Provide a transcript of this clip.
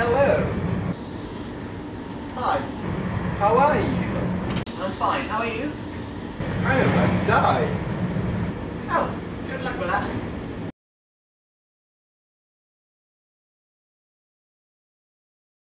Hello. Hi. How are you? I'm fine. How are you? I am about to die.